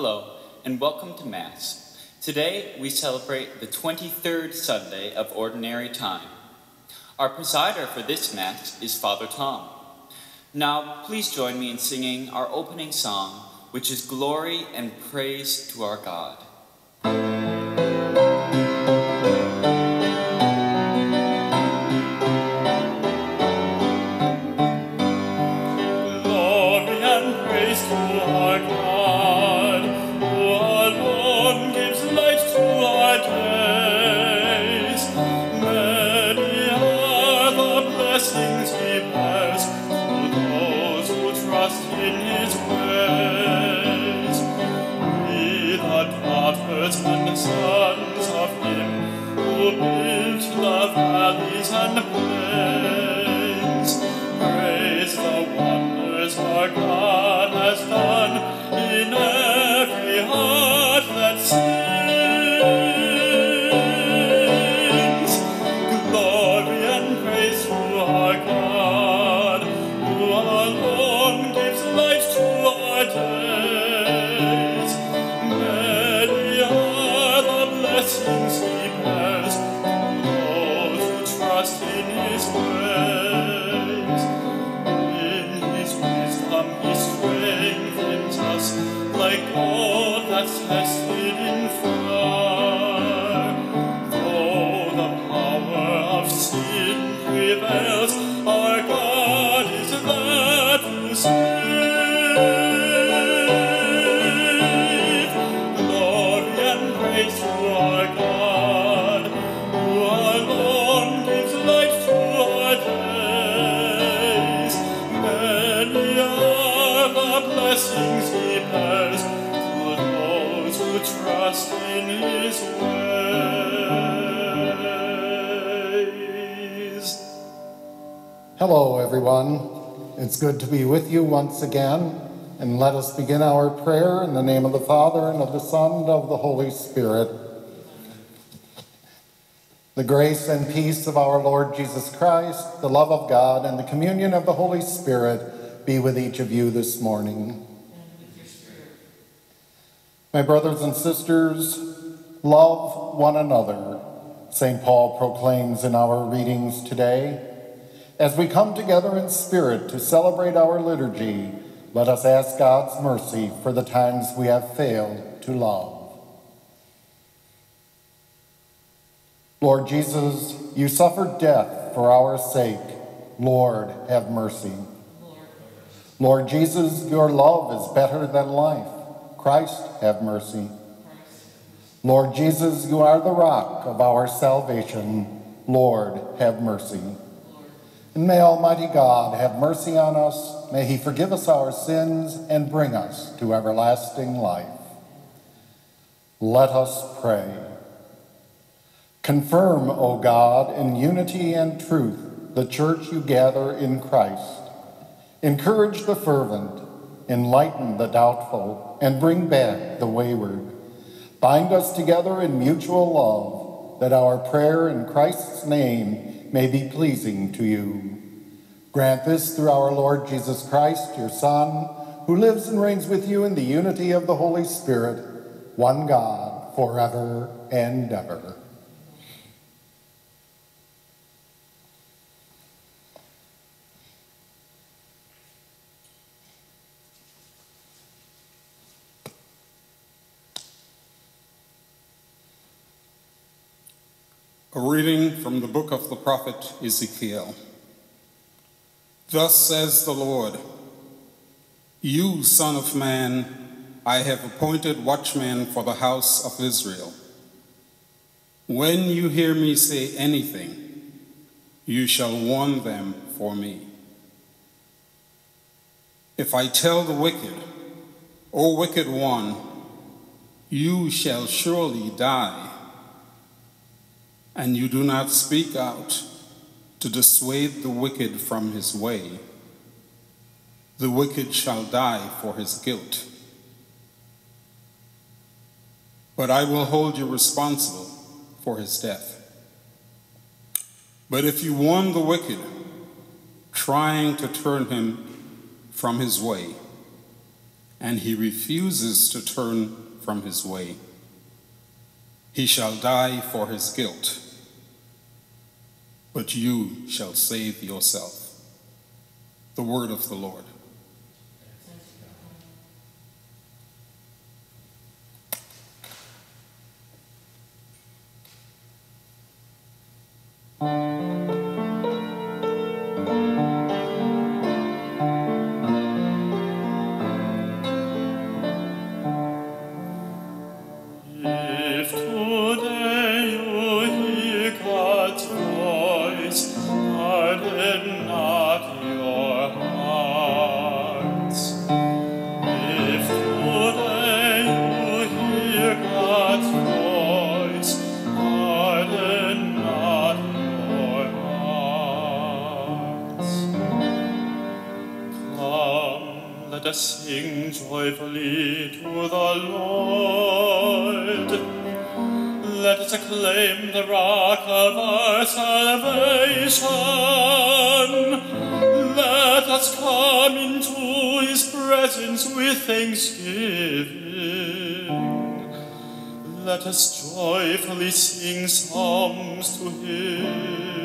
Hello, and welcome to Mass. Today we celebrate the 23rd Sunday of Ordinary Time. Our presider for this Mass is Father Tom. Now, please join me in singing our opening song, which is Glory and Praise to our God. It's good to be with you once again. And let us begin our prayer in the name of the Father, and of the Son, and of the Holy Spirit. The grace and peace of our Lord Jesus Christ, the love of God, and the communion of the Holy Spirit be with each of you this morning. My brothers and sisters, love one another, St. Paul proclaims in our readings today. As we come together in spirit to celebrate our liturgy, let us ask God's mercy for the times we have failed to love. Lord Jesus, you suffered death for our sake. Lord, have mercy. Lord Jesus, your love is better than life. Christ, have mercy. Lord Jesus, you are the rock of our salvation. Lord, have mercy. And may Almighty God have mercy on us. May He forgive us our sins and bring us to everlasting life. Let us pray. Confirm, O God, in unity and truth the church you gather in Christ. Encourage the fervent, enlighten the doubtful, and bring back the wayward. Bind us together in mutual love, that our prayer in Christ's name may be pleasing to you. Grant this through our Lord Jesus Christ, your Son, who lives and reigns with you in the unity of the Holy Spirit, one God, forever and ever. A reading from the book of the prophet Ezekiel. Thus says the Lord You, Son of Man, I have appointed watchmen for the house of Israel. When you hear me say anything, you shall warn them for me. If I tell the wicked, O wicked one, you shall surely die, and you do not speak out to dissuade the wicked from his way, the wicked shall die for his guilt. But I will hold you responsible for his death. But if you warn the wicked, trying to turn him from his way. and he refuses to turn from his way. He shall die for his guilt, but you shall save yourself. The word of the Lord. If acclaim the rock of our salvation. Let us come into his presence with thanksgiving. Let us joyfully sing psalms to him.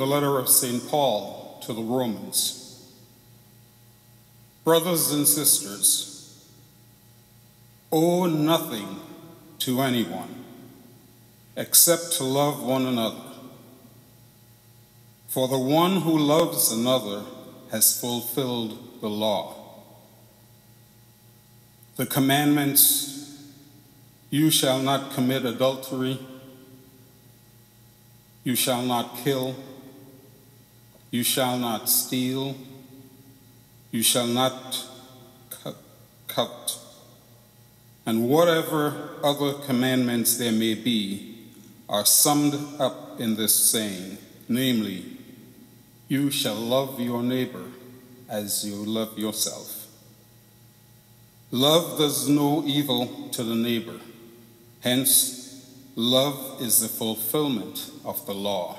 The letter of St. Paul to the Romans. Brothers and sisters, owe nothing to anyone except to love one another. For the one who loves another has fulfilled the law. The commandments you shall not commit adultery. You shall not kill. You shall not steal. You shall not cut. And whatever other commandments there may be are summed up in this saying, namely, you shall love your neighbor as you love yourself. Love does no evil to the neighbor. Hence, love is the fulfillment of the law.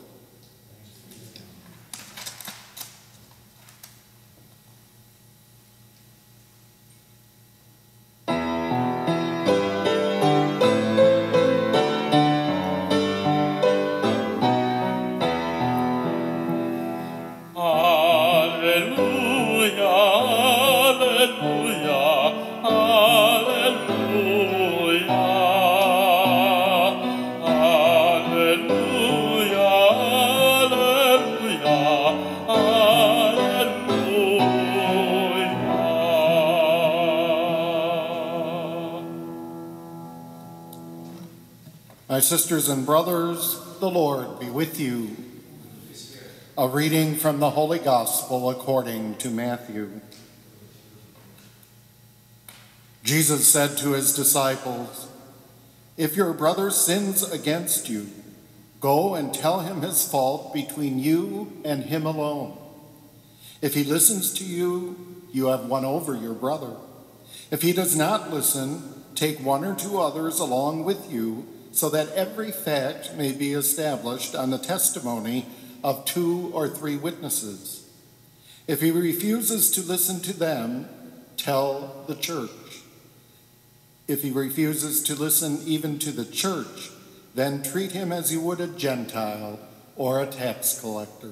My sisters and brothers, the Lord be with you. A reading from the Holy Gospel according to Matthew. Jesus said to his disciples, If your brother sins against you, go and tell him his fault between you and him alone. If he listens to you, you have won over your brother. If he does not listen, take one or two others along with you, so that every fact may be established on the testimony of two or three witnesses. If he refuses to listen to them, tell the church. If he refuses to listen even to the church, then treat him as you would a Gentile or a tax collector.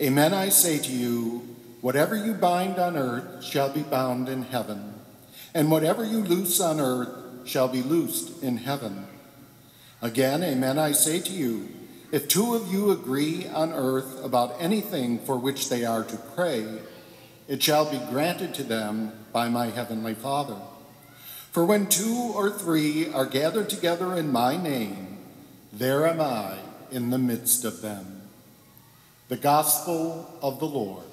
Amen, I say to you, whatever you bind on earth shall be bound in heaven, and whatever you loose on earth shall be loosed in heaven. Again, amen, I say to you, if two of you agree on earth about anything for which they are to pray, it shall be granted to them by my heavenly Father. For when two or three are gathered together in my name, there am I in the midst of them. The Gospel of the Lord.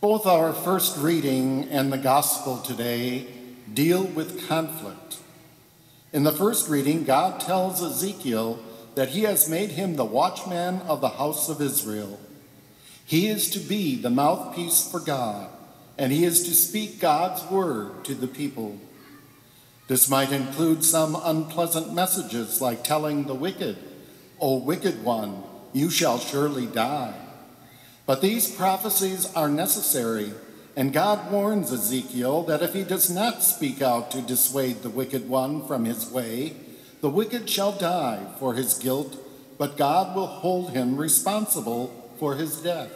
Both our first reading and the Gospel today deal with conflict. In the first reading, God tells Ezekiel that he has made him the watchman of the house of Israel. He is to be the mouthpiece for God, and he is to speak God's word to the people. This might include some unpleasant messages like telling the wicked, O wicked one, you shall surely die but these prophecies are necessary, and God warns Ezekiel that if he does not speak out to dissuade the wicked one from his way, the wicked shall die for his guilt, but God will hold him responsible for his death.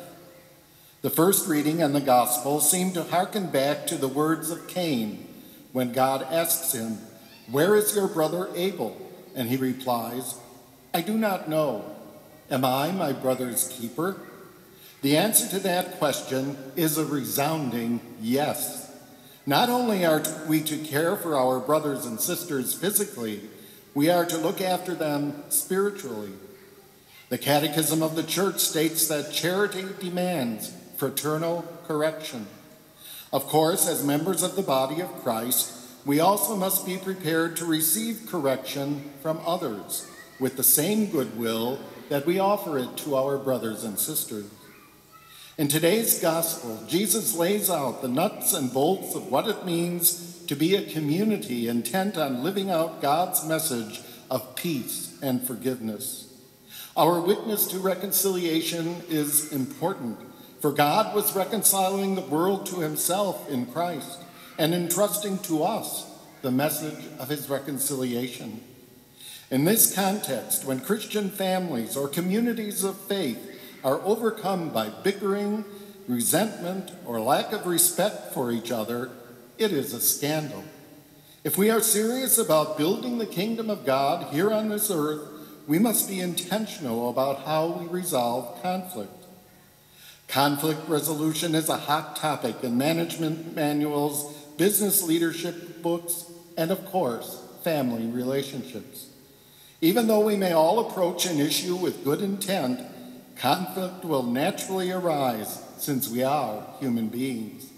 The first reading and the gospel seem to hearken back to the words of Cain when God asks him, Where is your brother Abel? And he replies, I do not know. Am I my brother's keeper? The answer to that question is a resounding yes. Not only are we to care for our brothers and sisters physically, we are to look after them spiritually. The Catechism of the Church states that charity demands fraternal correction. Of course, as members of the body of Christ, we also must be prepared to receive correction from others with the same goodwill that we offer it to our brothers and sisters. In today's gospel, Jesus lays out the nuts and bolts of what it means to be a community intent on living out God's message of peace and forgiveness. Our witness to reconciliation is important, for God was reconciling the world to himself in Christ and entrusting to us the message of his reconciliation. In this context, when Christian families or communities of faith are overcome by bickering, resentment, or lack of respect for each other, it is a scandal. If we are serious about building the kingdom of God here on this earth, we must be intentional about how we resolve conflict. Conflict resolution is a hot topic in management manuals, business leadership books, and of course, family relationships. Even though we may all approach an issue with good intent, Conflict will naturally arise since we are human beings.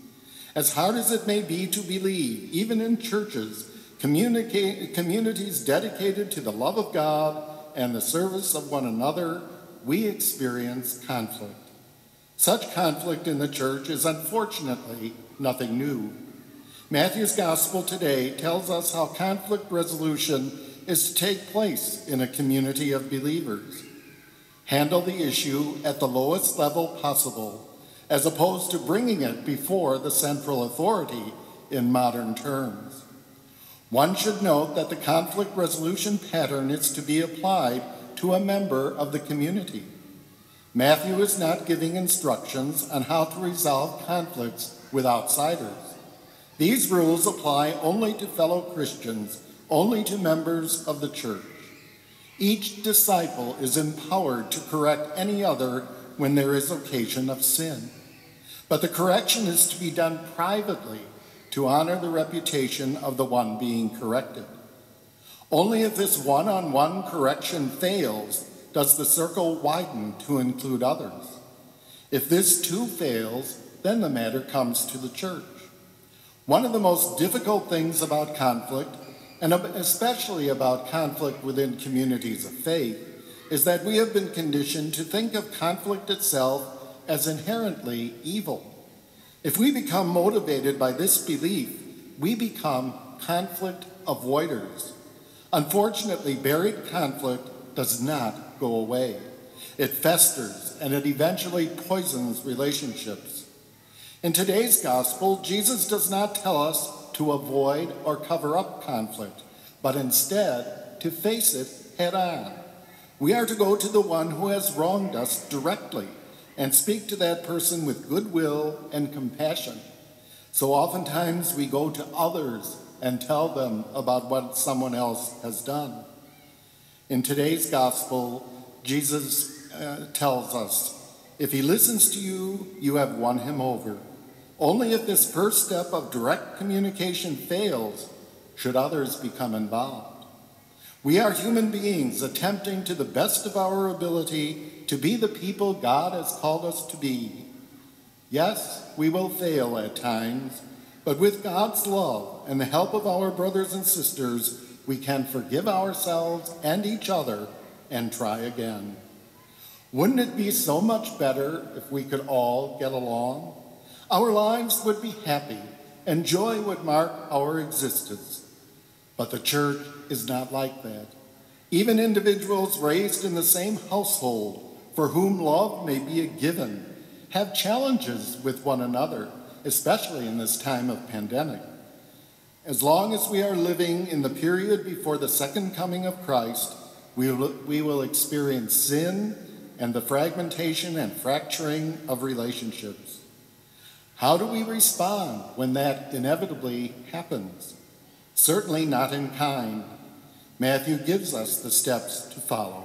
As hard as it may be to believe, even in churches, communities dedicated to the love of God and the service of one another, we experience conflict. Such conflict in the church is unfortunately nothing new. Matthew's gospel today tells us how conflict resolution is to take place in a community of believers handle the issue at the lowest level possible, as opposed to bringing it before the central authority in modern terms. One should note that the conflict resolution pattern is to be applied to a member of the community. Matthew is not giving instructions on how to resolve conflicts with outsiders. These rules apply only to fellow Christians, only to members of the church. Each disciple is empowered to correct any other when there is occasion of sin. But the correction is to be done privately to honor the reputation of the one being corrected. Only if this one on one correction fails does the circle widen to include others. If this too fails, then the matter comes to the church. One of the most difficult things about conflict and especially about conflict within communities of faith, is that we have been conditioned to think of conflict itself as inherently evil. If we become motivated by this belief, we become conflict avoiders. Unfortunately, buried conflict does not go away. It festers and it eventually poisons relationships. In today's gospel, Jesus does not tell us to avoid or cover up conflict, but instead to face it head on. We are to go to the one who has wronged us directly and speak to that person with goodwill and compassion. So oftentimes we go to others and tell them about what someone else has done. In today's gospel, Jesus uh, tells us if he listens to you, you have won him over. Only if this first step of direct communication fails should others become involved. We are human beings attempting to the best of our ability to be the people God has called us to be. Yes, we will fail at times, but with God's love and the help of our brothers and sisters, we can forgive ourselves and each other and try again. Wouldn't it be so much better if we could all get along? Our lives would be happy and joy would mark our existence. But the church is not like that. Even individuals raised in the same household for whom love may be a given, have challenges with one another, especially in this time of pandemic. As long as we are living in the period before the second coming of Christ, we will, we will experience sin and the fragmentation and fracturing of relationships. How do we respond when that inevitably happens? Certainly not in kind. Matthew gives us the steps to follow.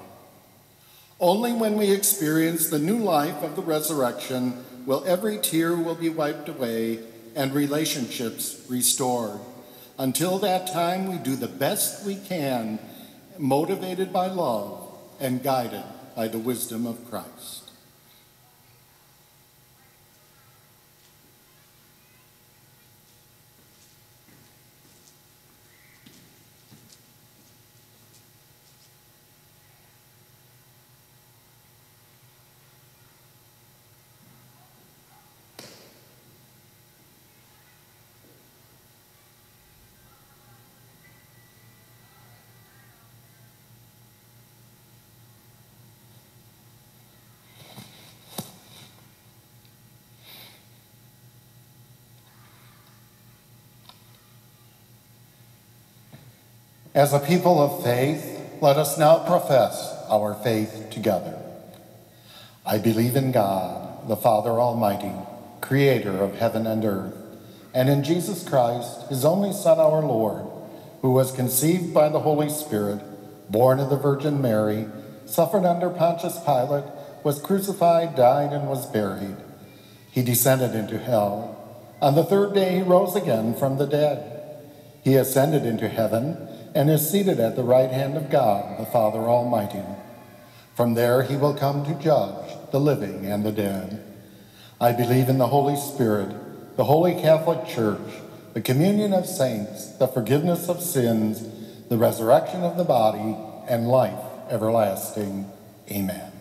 Only when we experience the new life of the resurrection will every tear will be wiped away and relationships restored. Until that time, we do the best we can, motivated by love and guided by the wisdom of Christ. As a people of faith, let us now profess our faith together. I believe in God, the Father Almighty, creator of heaven and earth, and in Jesus Christ, his only Son, our Lord, who was conceived by the Holy Spirit, born of the Virgin Mary, suffered under Pontius Pilate, was crucified, died, and was buried. He descended into hell. On the third day, he rose again from the dead. He ascended into heaven and is seated at the right hand of God, the Father Almighty. From there he will come to judge the living and the dead. I believe in the Holy Spirit, the Holy Catholic Church, the communion of saints, the forgiveness of sins, the resurrection of the body, and life everlasting. Amen.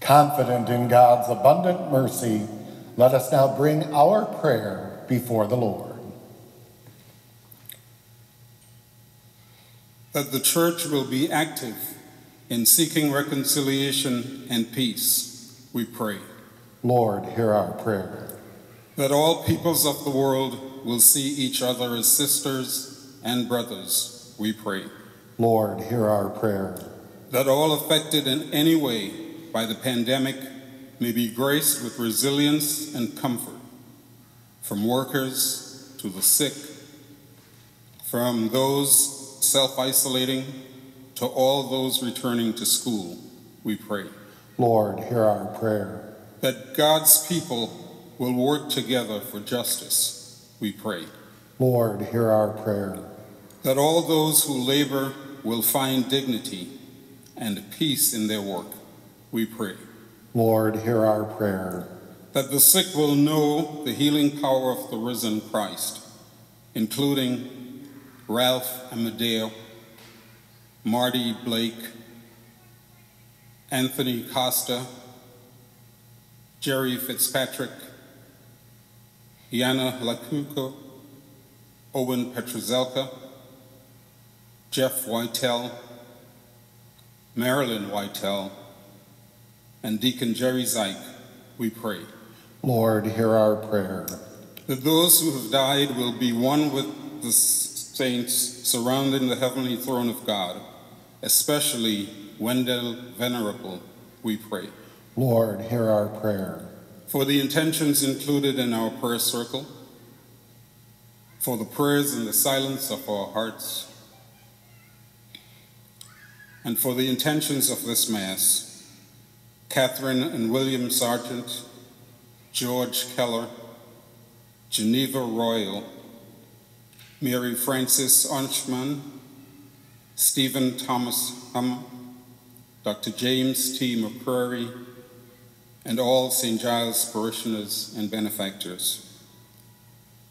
Confident in God's abundant mercy, let us now bring our prayer before the Lord. That the church will be active in seeking reconciliation and peace, we pray. Lord, hear our prayer. That all peoples of the world will see each other as sisters and brothers, we pray. Lord, hear our prayer. That all affected in any way by the pandemic may be graced with resilience and comfort, from workers to the sick, from those self isolating, to all those returning to school, we pray. Lord, hear our prayer. That God's people will work together for justice, we pray. Lord, hear our prayer. That all those who labor will find dignity and peace in their work, we pray. Lord, hear our prayer. That the sick will know the healing power of the risen Christ, including Ralph Amadeo, Marty Blake, Anthony Costa, Jerry Fitzpatrick, Yana Lakuko, Owen Petrozelka, Jeff Whitell, Marilyn Whitell, and Deacon Jerry Zyke, we pray. Lord, hear our prayer. That those who have died will be one with the saints surrounding the heavenly throne of God, especially Wendell Venerable, we pray. Lord, hear our prayer. For the intentions included in our prayer circle, for the prayers in the silence of our hearts, and for the intentions of this Mass, Catherine and William Sargent, George Keller, Geneva Royal, Mary Frances Archman, Stephen Thomas Hum, Dr. James T. McCrory, and all St. Giles parishioners and benefactors.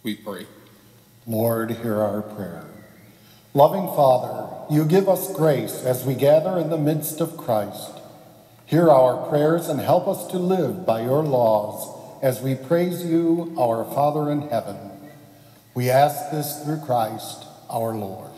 We pray. Lord, hear our prayer. Loving Father, you give us grace as we gather in the midst of Christ. Hear our prayers and help us to live by your laws as we praise you, our Father in heaven. We ask this through Christ our Lord.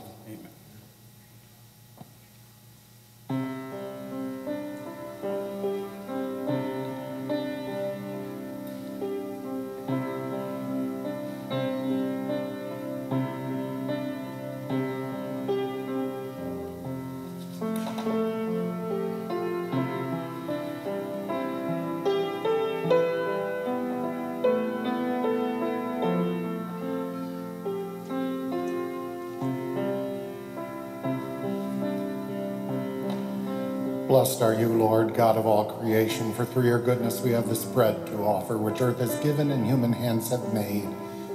Blessed are you, Lord, God of all creation, for through your goodness we have this bread to offer, which earth has given and human hands have made.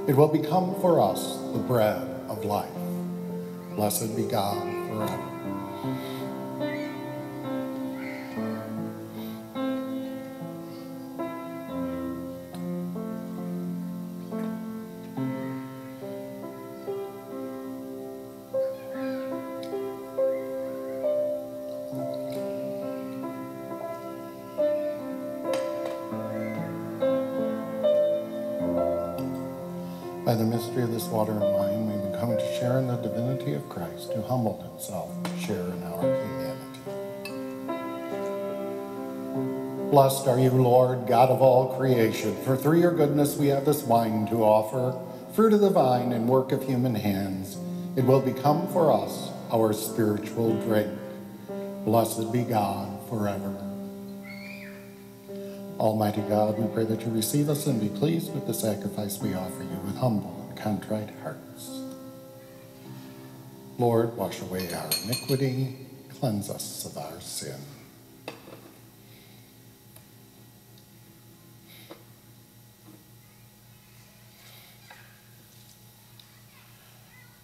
It will become for us the bread of life. Blessed be God forever. The mystery of this water and wine, we become to share in the divinity of Christ, who humbled himself to share in our humanity. Blessed are you, Lord, God of all creation, for through your goodness we have this wine to offer, fruit of the vine and work of human hands. It will become for us our spiritual drink. Blessed be God forever. Almighty God, we pray that you receive us and be pleased with the sacrifice we offer you with humble and contrite hearts. Lord, wash away our iniquity, cleanse us of our sin.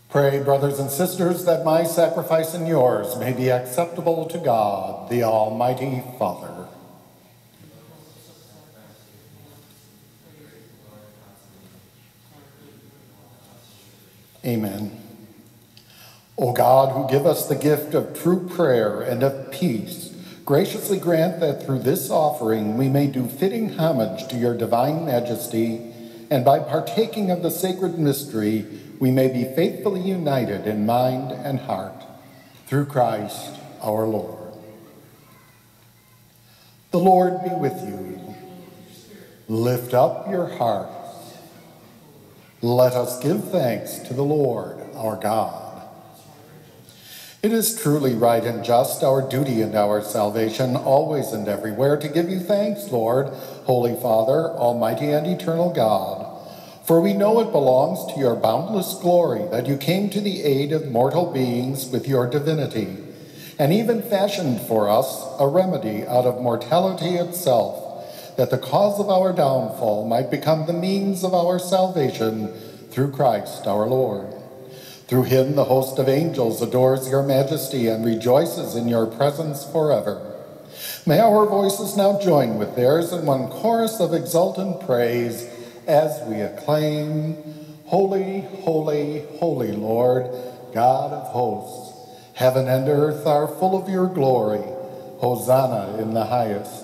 Pray, brothers and sisters, that my sacrifice and yours may be acceptable to God, the Almighty Father. Amen. O God, who give us the gift of true prayer and of peace, graciously grant that through this offering we may do fitting homage to your divine majesty, and by partaking of the sacred mystery, we may be faithfully united in mind and heart. Through Christ our Lord. The Lord be with you. Lift up your hearts. Let us give thanks to the Lord our God. It is truly right and just, our duty and our salvation, always and everywhere, to give you thanks, Lord, Holy Father, Almighty and eternal God. For we know it belongs to your boundless glory that you came to the aid of mortal beings with your divinity, and even fashioned for us a remedy out of mortality itself that the cause of our downfall might become the means of our salvation through Christ our Lord. Through him, the host of angels adores your majesty and rejoices in your presence forever. May our voices now join with theirs in one chorus of exultant praise as we acclaim, Holy, holy, holy Lord, God of hosts. Heaven and earth are full of your glory. Hosanna in the highest.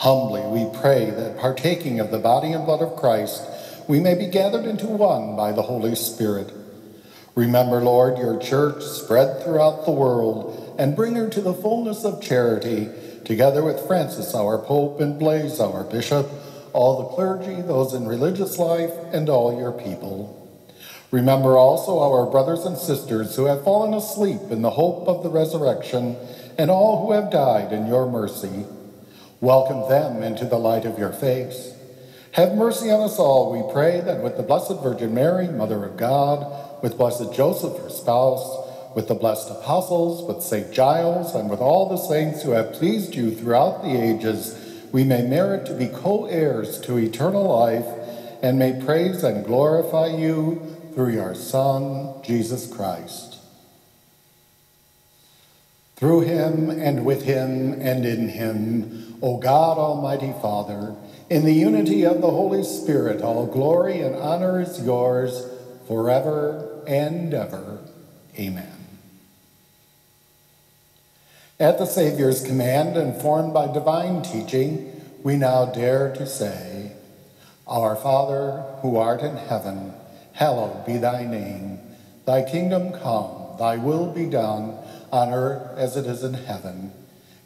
Humbly we pray that partaking of the body and blood of Christ, we may be gathered into one by the Holy Spirit. Remember, Lord, your church spread throughout the world and bring her to the fullness of charity, together with Francis, our Pope, and Blase, our Bishop, all the clergy, those in religious life, and all your people. Remember also our brothers and sisters who have fallen asleep in the hope of the resurrection, and all who have died in your mercy. Welcome them into the light of your face. Have mercy on us all, we pray, that with the Blessed Virgin Mary, Mother of God, with Blessed Joseph, her spouse, with the blessed apostles, with St. Giles, and with all the saints who have pleased you throughout the ages, we may merit to be co heirs to eternal life and may praise and glorify you through your Son, Jesus Christ. Through him and with him and in him, O God, Almighty Father, in the unity of the Holy Spirit, all glory and honor is yours forever and ever. Amen. At the Savior's command, informed by divine teaching, we now dare to say, Our Father, who art in heaven, hallowed be thy name. Thy kingdom come, thy will be done, on earth as it is in heaven.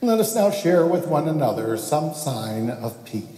Let us now share with one another some sign of peace.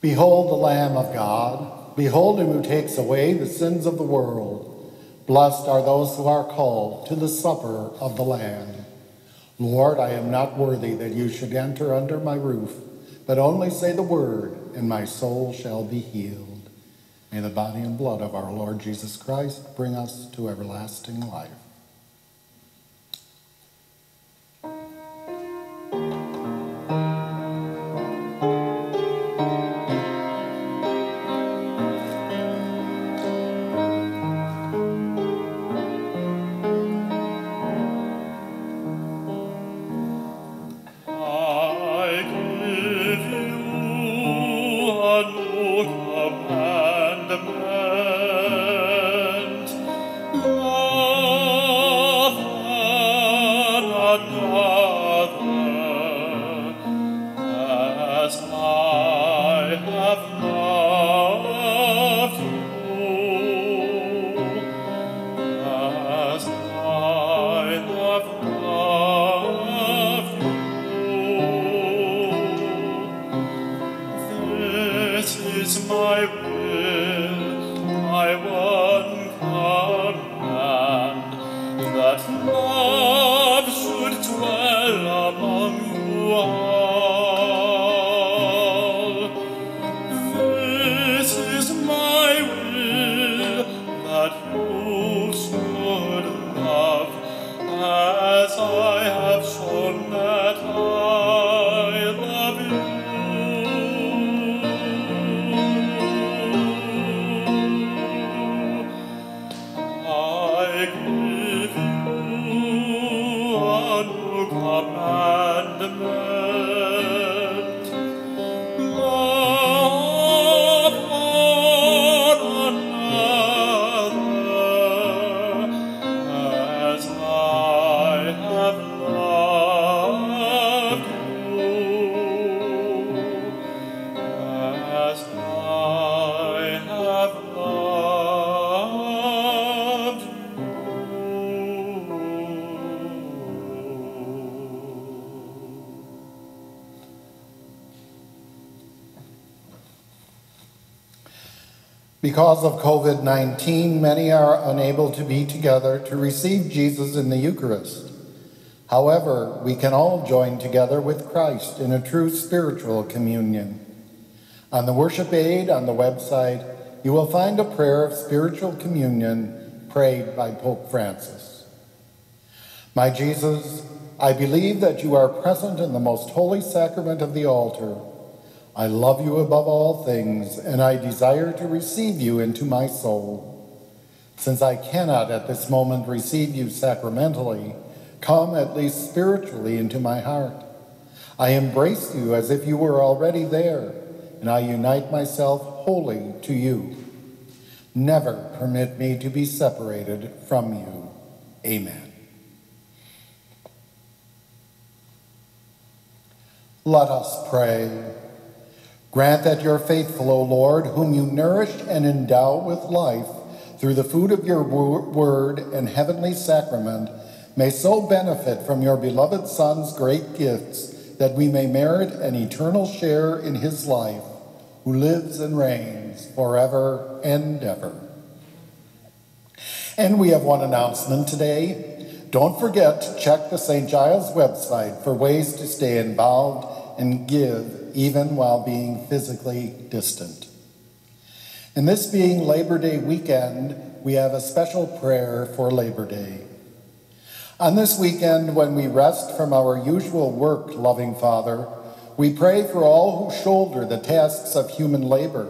Behold the Lamb of God. Behold him who takes away the sins of the world. Blessed are those who are called to the supper of the Lamb. Lord, I am not worthy that you should enter under my roof, but only say the word, and my soul shall be healed. May the body and blood of our Lord Jesus Christ bring us to everlasting life. Because of COVID 19, many are unable to be together to receive Jesus in the Eucharist. However, we can all join together with Christ in a true spiritual communion. On the worship aid on the website, you will find a prayer of spiritual communion prayed by Pope Francis. My Jesus, I believe that you are present in the most holy sacrament of the altar I love you above all things, and I desire to receive you into my soul. Since I cannot at this moment receive you sacramentally, come at least spiritually into my heart. I embrace you as if you were already there, and I unite myself wholly to you. Never permit me to be separated from you. Amen. Let us pray. Grant that your faithful, O Lord, whom you nourish and endow with life through the food of your word and heavenly sacrament, may so benefit from your beloved Son's great gifts that we may merit an eternal share in his life, who lives and reigns forever and ever. And we have one announcement today. Don't forget to check the St. Giles website for ways to stay involved and give even while being physically distant. And this being Labor Day weekend, we have a special prayer for Labor Day. On this weekend, when we rest from our usual work, loving Father, we pray for all who shoulder the tasks of human labor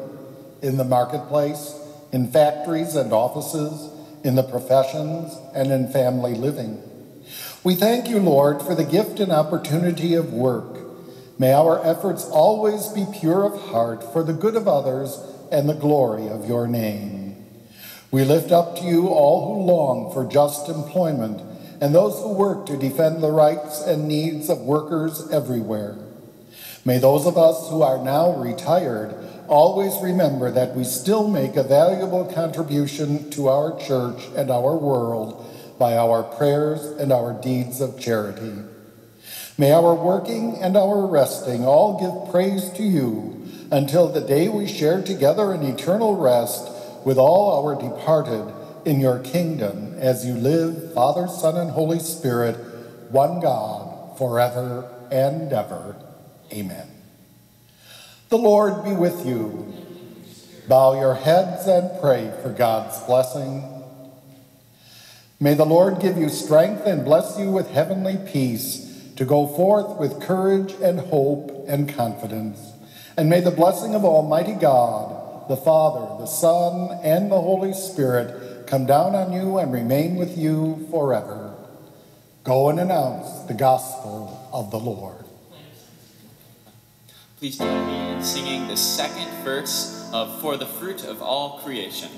in the marketplace, in factories and offices, in the professions, and in family living. We thank you, Lord, for the gift and opportunity of work May our efforts always be pure of heart for the good of others and the glory of your name. We lift up to you all who long for just employment and those who work to defend the rights and needs of workers everywhere. May those of us who are now retired always remember that we still make a valuable contribution to our church and our world by our prayers and our deeds of charity. May our working and our resting all give praise to you, until the day we share together in eternal rest with all our departed in your kingdom as you live, Father, Son, and Holy Spirit, one God, forever and ever. Amen. The Lord be with you. Bow your heads and pray for God's blessing. May the Lord give you strength and bless you with heavenly peace to go forth with courage and hope and confidence. And may the blessing of Almighty God, the Father, the Son, and the Holy Spirit come down on you and remain with you forever. Go and announce the gospel of the Lord. Please join me in singing the second verse of For the Fruit of All Creation.